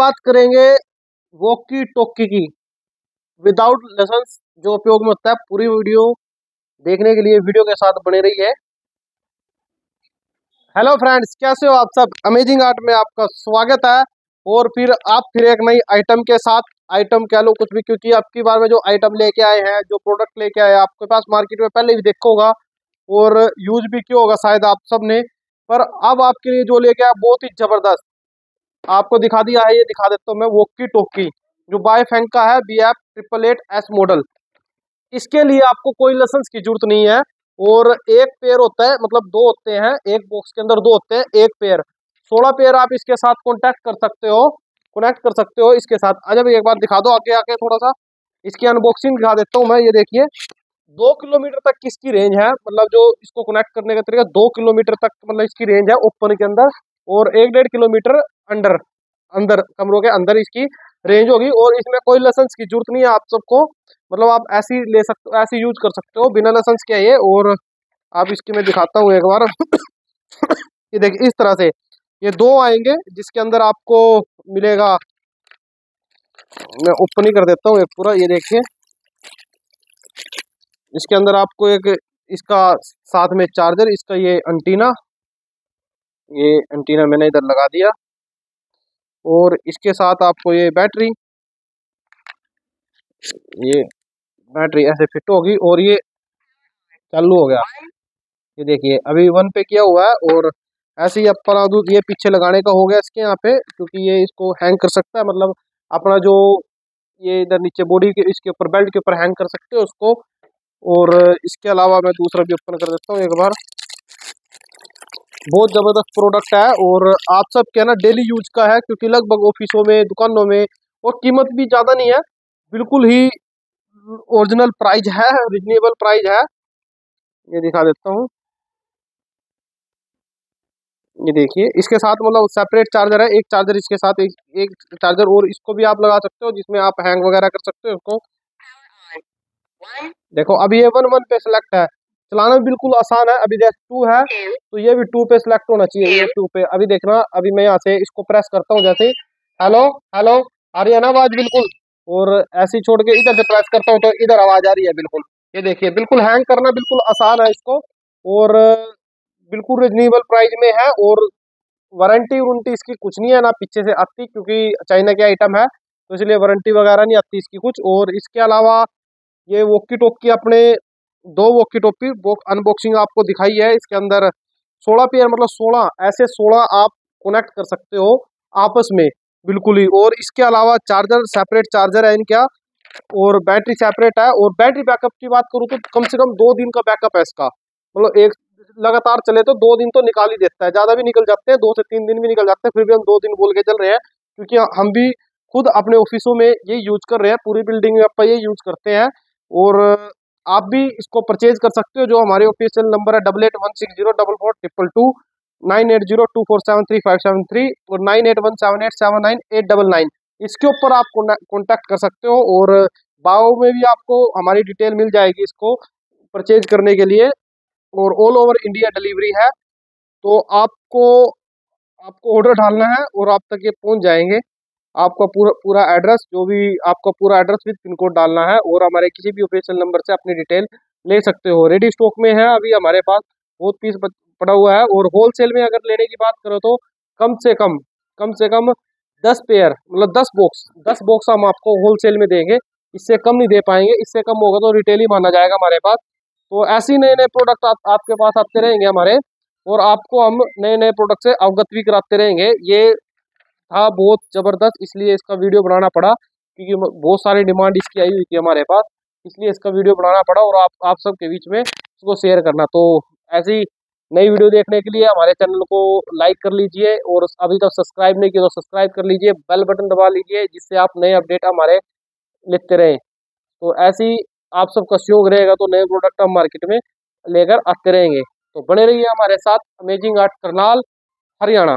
बात करेंगे वोकी टोकी की। विदाउट लेसन जो उपयोग में होता है, पूरी वीडियो देखने के लिए वीडियो के साथ बने रही है हेलो फ्रेंड्स कैसे हो आप सब? अमेजिंग आर्ट में आपका स्वागत है। और फिर आप फिर एक नई आइटम के साथ आइटम कह लो कुछ भी, क्योंकि आपकी बार में जो आइटम लेके आए हैं, जो प्रोडक्ट लेके आए आपके पास मार्केट में पहले भी देखा होगा। और यूज़ भी किया होगा शायद आप सबने। पर अब आपके लिए जो लेके आया बहुत ही ज़बरदस्त। आपको दिखा दिया है, ये दिखा देता हूँ मैं, वोकी टोकी, जो बाय फैंक का है, B F triple eight S model. इसके लिए आपको कोई लेसन की ज़रूरत नहीं है, और एक पेयर होता है मतलब दो होते हैं, एक बॉक्स के अंदर दो होते हैं, एक पेयर सोलह पेयर आप इसके साथ कॉन्टैक्ट कर सकते हो कनेक्ट कर सकते हो इसके साथ। अच्छा एक बार दिखा दो आगे आके थोड़ा सा। इसकी अनबॉक्सिंग दिखा देता हूँ मैं, ये देखिए। दो किलोमीटर तक किसकी रेंज है मतलब जो इसको कनेक्ट करने का तरीका, दो किलोमीटर तक मतलब इसकी रेंज है ओपन के अंदर, और एक डेढ़ किलोमीटर अंडर, अंदर, कमरों के अंदर इसकी रेंज होगी और इसमें कोई लाइसेंस की ज़रूरत नहीं है आप सबको। मतलब आप ऐसी ले सकते हो ऐसी यूज़ कर सकते हो। बिना लाइसेंस के ये और आप इसकी मैं दिखाता हूँ एक बार। ये देखिए, इस तरह से। ये दो आएँगे, जिसके अंदर आपको मिलेगा। मैं ओपन ही कर देता हूँ एक पूरा। ये देखिए। इसके अंदर आपको एक, इसका साथ में चार्जर इसका ये अंटीना ये एंटीना मैंने इधर लगा दिया। और इसके साथ आपको ये बैटरी ये बैटरी ऐसे फिट होगी और ये चालू हो गया। ये देखिए, अभी वन पे किया हुआ है और ऐसे ही अपना ये पीछे लगाने का हो गया इसके यहाँ पे, क्योंकि ये इसको हैंग कर सकता है मतलब अपना जो ये इधर नीचे बॉडी के, इसके ऊपर बेल्ट के ऊपर हैंग कर सकते हो उसको। और इसके अलावा मैं दूसरा भी ओपन कर देता हूँ एक बार। बहुत ज़बरदस्त प्रोडक्ट है और आप सब क्या ना डेली यूज़ का है, क्योंकि लगभग ऑफिसों में, दुकानों में और कीमत भी ज़्यादा नहीं है। बिल्कुल ही ओरिजिनल प्राइस है रिजनेबल प्राइस है। ये दिखा देता हूँ। ये देखिए, इसके साथ मतलब सेपरेट चार्जर है, एक चार्जर इसके साथ, एक एक चार्जर और इसको भी आप लगा सकते हो, जिसमें आप हैंग वगैरह कर सकते हो उसको। देखो अभी ये वन वन पे सिलेक्ट है। चलाना भी बिल्कुल आसान है। अभी देख टू है तो ये भी टू पे सिलेक्ट होना चाहिए ये टू पे। अभी देखना अभी मैं यहाँ से इसको प्रेस करता हूँ जैसे हेलो हेलो आ रही है ना आवाज़? बिल्कुल। और ऐसी छोड़ के इधर से प्रेस करता हूँ तो इधर आवाज़ आ रही है बिल्कुल। ये देखिए बिल्कुल हैंग करना बिल्कुल आसान है इसको। और बिल्कुल रिजनेबल प्राइस में है और वारंटी वारंटी इसकी कुछ नहीं है ना पीछे से आती क्योंकि चाइना की आइटम है तो इसलिए वारंटी वगैरह नहीं आती इसकी कुछ। और इसके अलावा ये वोकी टोकी अपने दो वोकी टोपी अनबॉक्सिंग आपको दिखाई है इसके अंदर। सोलह पेयर मतलब सोलह, ऐसे सोलह आप कनेक्ट कर सकते हो आपस में, बिल्कुल ही। और इसके अलावा चार्जर सेपरेट चार्जर है इनका, और बैटरी सेपरेट है। और बैटरी बैकअप की बात करूँ तो कम से कम दो दिन का बैकअप है इसका। मतलब एक, लगातार चले तो दो दिन तो निकाल ही देता है। ज़्यादा भी निकल जाते हैं, दो से तीन दिन भी निकल जाते हैं, फिर भी हम दो दिन बोल के चल रहे हैं, क्योंकि हम भी खुद अपने ऑफिसों में ये यूज़ कर रहे हैं, पूरी बिल्डिंग में आप ये यूज़ करते हैं। और आप भी इसको परचेज कर सकते हो, जो हमारे ऑफिशियल नंबर है double eight one six zero double four triple two nine eight zero two four seven three five seven three और nine eight one seven eight seven nine eight double nine इसके ऊपर आप contact कर सकते हो और बाओ में भी आपको हमारी डिटेल मिल जाएगी इसको परचेज करने के लिए और ऑल ओवर इंडिया डिलीवरी है। तो आपको आपको ऑर्डर डालना है और आप तक ये पहुँच जाएँगे। आपका पूरा पूरा एड्रेस जो भी आपका पूरा एड्रेस विद पिन कोड डालना है और हमारे किसी भी ऑपरेशन नंबर से अपनी डिटेल ले सकते हो। रेडी स्टॉक में है अभी हमारे पास बहुत पीस पड़ा हुआ है और होलसेल में अगर लेने की बात करो तो कम से कम कम से कम दस पेयर मतलब दस बॉक्स दस बॉक्स हम आपको होलसेल में देंगे इससे कम नहीं दे पाएँगे इससे कम होगा तो रिटेल ही माना जाएगा हमारे पास। तो ऐसे नए नए प्रोडक्ट आप, आपके पास आते रहेंगे हमारे और आपको हम नए नए प्रोडक्ट से अवगत भी कराते रहेंगे। ये था, बहुत ज़बरदस्त, इसलिए इसका वीडियो बनाना पड़ा, क्योंकि बहुत सारी डिमांड इसकी आई हुई थी हमारे पास, इसलिए इसका वीडियो बनाना पड़ा और आप आप सबके बीच में इसको शेयर करना। तो ऐसी नई वीडियो देखने के लिए हमारे चैनल को लाइक कर लीजिए और अभी तक सब्सक्राइब नहीं किया तो सब्सक्राइब कर लीजिए बेल बटन दबा लीजिए, जिससे आप नए अपडेट हमारे लेते रहें। तो ऐसी आप सबका सहयोग रहेगा तो नए प्रोडक्ट हम मार्केट में लेकर आते रहेंगे। तो बने रहिए हमारे साथ अमेजिंग आर्ट करनाल, हरियाणा।